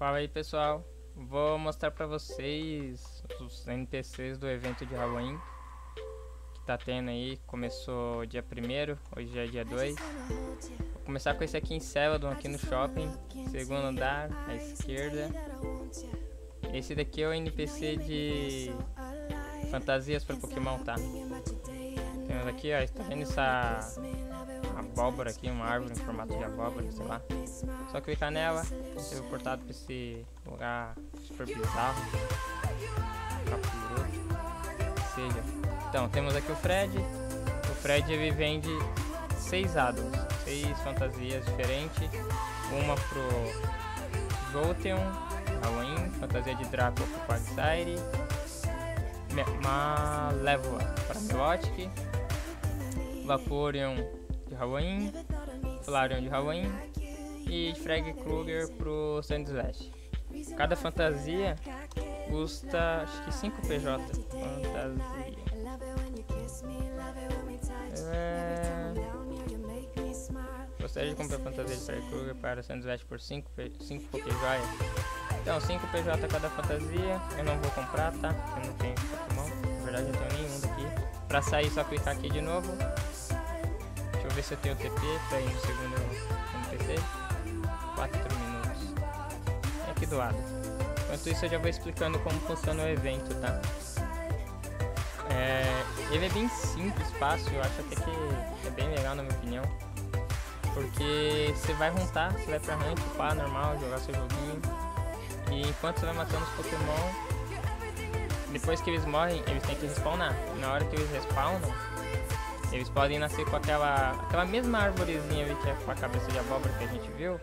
Fala aí pessoal, vou mostrar pra vocês os NPCs do evento de Halloween que tá tendo aí, começou dia 1 hoje é dia 2 Vou começar com esse aqui em Celadon, aqui no shopping, segundo andar, à esquerda. Esse daqui é o NPC de fantasias para Pokémon, tá? Temos aqui, ó, tá vendo essa abóbora aqui, uma árvore em formato de abóbora, sei lá. Só clicar nela, ser portado para esse lugar super bizarro. Seja. Então, temos aqui o Fred. O Fred ele vende seis addons, seis fantasias diferentes. Uma pro Jolteon, Halloween, fantasia de Draco pro Quagsire, Malévola para Milotic, Vaporeon de Halloween, Flareon de Halloween e Frag Kruger pro Sandslash. Cada fantasia custa acho que 5 PJ. Fantasia. É... Gostaria de comprar fantasia de Frag Kruger para Sandslash por 5 5 Pokéjoias. Então, 5 PJ cada fantasia. Eu não vou comprar, tá? Eu não tenho Pokémon. Na verdade, eu tenho nenhum daqui. Pra sair, só clicar aqui de novo ver se eu tenho TP ir no segundo NPC. 4 minutos. É aqui do lado. Enquanto isso eu já vou explicando como funciona o evento, tá? É, ele é bem simples, fácil, eu acho até que é bem legal na minha opinião. Porque você vai runtar, você vai pra rank, pá, normal, jogar seu joguinho. E enquanto você vai matando os Pokémon, depois que eles morrem, eles têm que respawnar. Na hora que eles respawnam, eles podem nascer com aquela, aquela mesma árvorezinha ali que é com a cabeça de abóbora que a gente viu.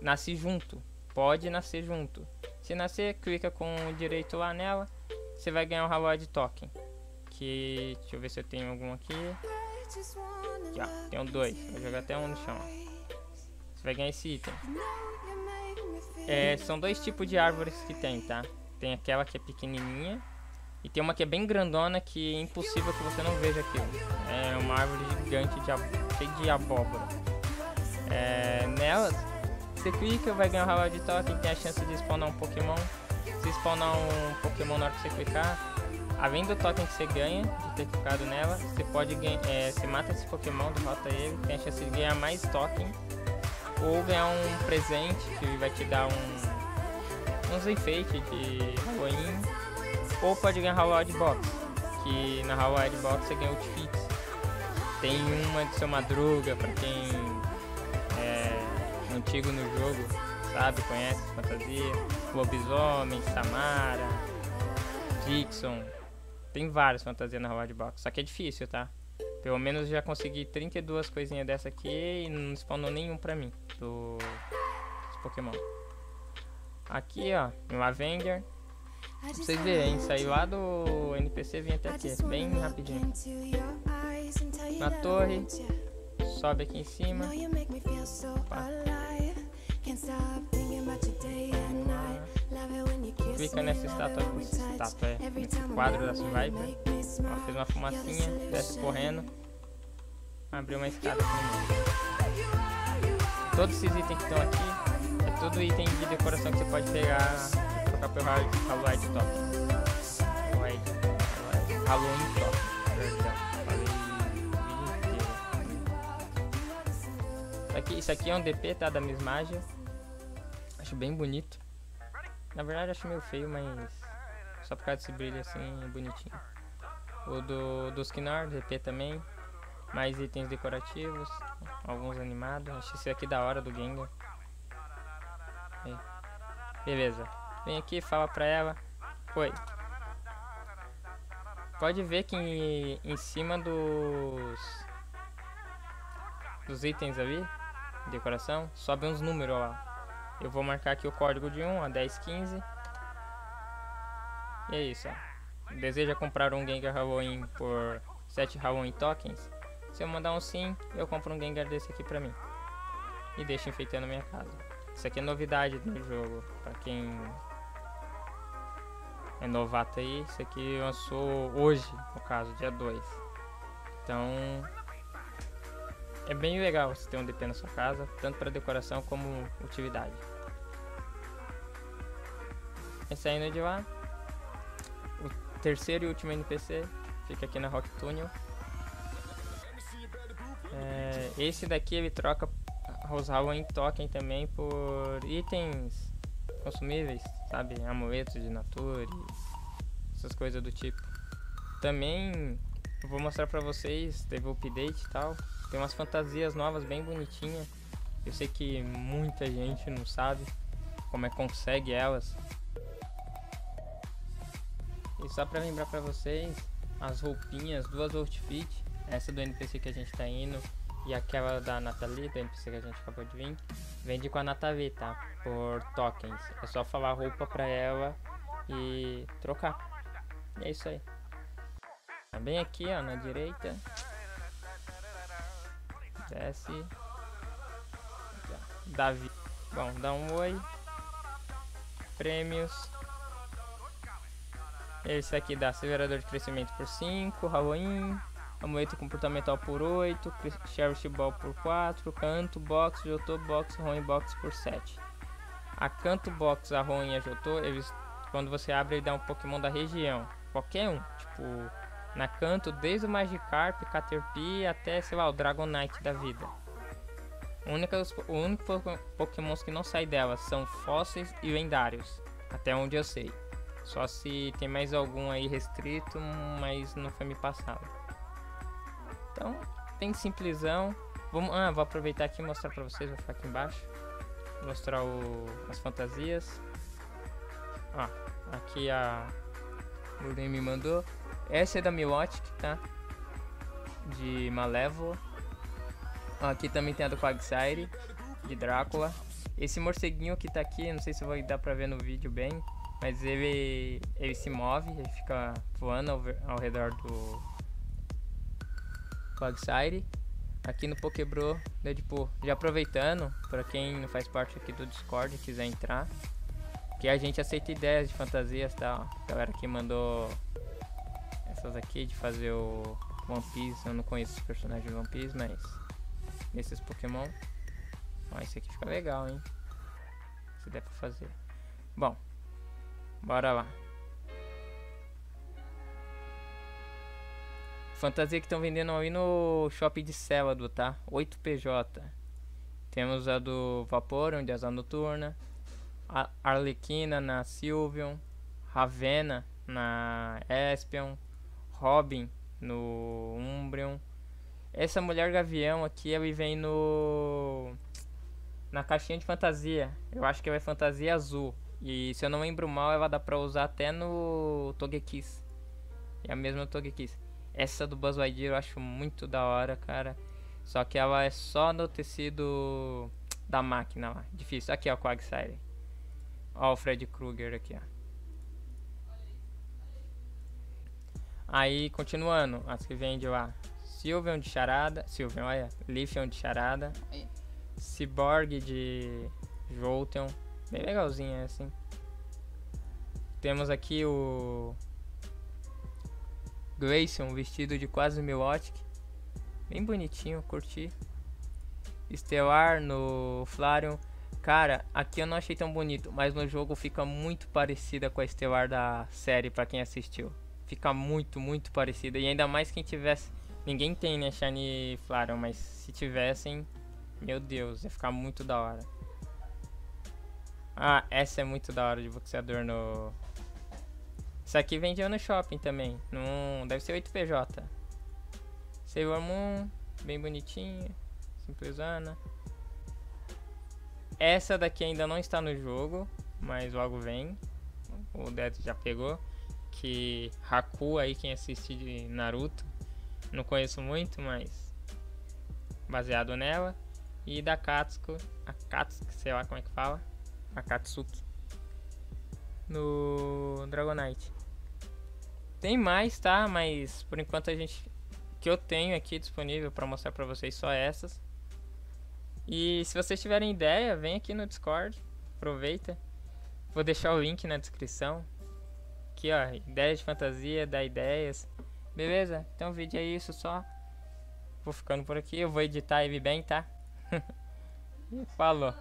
Nasce junto. Pode nascer junto. Se nascer, clica com o direito lá nela. Você vai ganhar um Haloid Token. Que. Deixa eu ver se eu tenho algum aqui. Já, tenho dois. Vou jogar até um no chão. Você vai ganhar esse item. É, são dois tipos de árvores que tem, tá? Tem aquela que é pequenininha e tem uma que é bem grandona que é impossível que você não veja aquilo. É uma árvore gigante de cheia de abóbora. É, nelas, você clica, vai ganhar um ralo de token, tem a chance de spawnar um Pokémon. Se spawnar um Pokémon na hora que você clicar, além do token que você ganha de ter clicado nela, você pode ganhar. É, você mata esse Pokémon, derrota ele, tem a chance de ganhar mais token. Ou ganhar um presente que vai te dar um, uns enfeites de Halloween ou pode ganhar Hallowed Box, que na Hallowed Box você ganha outfits. Tem uma de seu Madruga, pra quem é antigo no jogo, sabe, conhece fantasia. Lobisomem, Samara, Dixon. Tem várias fantasias na Hallowed Box, só que é difícil, tá? Pelo menos já consegui 32 coisinhas dessa aqui e não spawnou nenhum pra mim, do, dos Pokémon. Aqui, ó, em Lavender, Pra vocês verem, saiu lá do NPC vem até aqui, bem rapidinho. Na torre, sobe aqui em cima. Opa. Clica nessa estátua, estátua é, nesse quadro da Survivor. Ela fez uma fumacinha, desce correndo. Abriu uma escada aqui no Todos esses itens que estão aqui, é tudo item de decoração que você pode pegar Copyright Halloween Top. Halloween Top. Perdão, falei vídeo inteiro. Aqui, isso aqui é um DP, tá? Da Mismagia. Acho bem bonito. Na verdade acho meio feio, mas só por causa desse brilho assim, bonitinho. O do, do Skinar, DP também. Mais itens decorativos, alguns animados. Acho esse aqui da hora do Gengar. Beleza. Vem aqui, fala pra ela. Oi. Pode ver que em, em cima dos dos itens ali, decoração, sobe uns números lá. Eu vou marcar aqui o código de 1 a 1015. E é isso, ó. Deseja comprar um Gengar Halloween por 7 Halloween tokens? Se eu mandar um sim, eu compro um Gengar desse aqui pra mim. E deixo enfeitando minha casa. Isso aqui é novidade no jogo, pra quem é novato aí. Isso aqui lançou hoje, no caso, dia 2. Então é bem legal você ter um DP na sua casa, tanto para decoração como utilidade. Aí saindo de lá, o terceiro e último NPC fica aqui na Rock Tunnel. É, esse daqui ele troca os Halloween Token também por itens consumíveis, sabe? Amuletos de Nature, essas coisas do tipo. Também vou mostrar pra vocês, teve o update e tal. Tem umas fantasias novas bem bonitinhas. Eu sei que muita gente não sabe como é que consegue elas. E só pra lembrar pra vocês, as roupinhas, duas outfits, essa do NPC que a gente tá indo e aquela da Nathalie, do NPC que a gente acabou de vir, vende com a Nathalie, tá? Por tokens. É só falar roupa pra ela e trocar. E é isso aí. Tá bem aqui, ó, na direita. Desce. Davi. Bom, dá um oi. Prêmios. Esse aqui dá acelerador de crescimento por 5, Halloween, amuleto comportamental por 8, Cherish Ball por 4, Canto Box, Jotô Box, Roin Box por 7. A Canto Box, a Roin e a Jotô, eles, quando você abre ele dá um Pokémon da região, qualquer um, tipo, na Canto desde o Magikarp, Caterpie até, sei lá, o Dragonite da vida. O único, Pokémons que não sai dela são fósseis e lendários, até onde eu sei. Só se tem mais algum aí restrito, mas não foi me passado. Então, bem simplesão. Vamos, ah, vou aproveitar aqui e mostrar pra vocês, vou ficar aqui embaixo. Mostrar o, as fantasias. Ó, aqui a Lulem me mandou. Essa é da Milotic, tá? De Malévola. Aqui também tem a do Quagsire, de Drácula. Esse morceguinho que tá aqui, não sei se vai dar pra ver no vídeo bem. Mas ele, ele se move, ele fica voando ao, ao redor do Quagsire. Aqui no Pokébro Deadpool, já aproveitando, para quem não faz parte aqui do Discord e quiser entrar, que a gente aceita ideias de fantasias, tá? A galera que mandou essas aqui de fazer o One Piece, eu não conheço os personagens de One Piece, mas nesses Pokémon, ó, esse aqui fica legal, hein? Se der pra fazer. Bom, Bora lá. Fantasia que estão vendendo aí no shopping de Célado, tá? 8PJ. Temos a do Vapor, onde é a Noturna. A Arlequina na Sylveon. Ravena na Espion. Robin no Umbreon. Essa mulher gavião aqui, ele vem no... Na caixinha de fantasia. Eu acho que é fantasia azul. E se eu não lembro mal, ela dá pra usar até no Togekiss. É a mesma Togekiss. Essa do Buzz Lightyear eu acho muito da hora, cara. Só que ela é só no tecido da máquina lá. Difícil. Aqui, ó, o Quagsire. Ó o Fred Krueger aqui, ó. Aí, continuando. As que vende lá. Sylveon de charada. Sylveon, olha. Leafeon de charada. Cyborg de Jolteon. Bem legalzinha assim. Temos aqui o Grayson vestido de quase Milwaukee. Bem bonitinho, curti. Estelar no Flareon. Cara, aqui eu não achei tão bonito, mas no jogo fica muito parecida com a Estelar da série para quem assistiu. Fica muito, muito parecida. E ainda mais quem tivesse. Ninguém tem, né, Shiny Flareon, mas se tivessem, meu Deus, ia ficar muito da hora. Ah, essa é muito da hora de boxeador no... Isso aqui vendia no shopping também. Num... Deve ser 8PJ. Sailor Moon, bem bonitinha. Simplesana. Essa daqui ainda não está no jogo, mas logo vem. O Dead já pegou. Que Haku aí, quem assiste de Naruto. Não conheço muito, mas baseado nela. E da Katsuko, a Katsuko, sei lá como é que fala. Akatsuki no Dragonite. Tem mais, tá? Mas por enquanto a gente que eu tenho aqui disponível para mostrar para vocês só essas. E se vocês tiverem ideia, vem aqui no Discord, aproveita. Vou deixar o link na descrição. Aqui, ó, ideias de fantasia, dá ideias. Beleza? Então o vídeo é isso só. Vou ficando por aqui, eu vou editar ele bem, tá? Falou.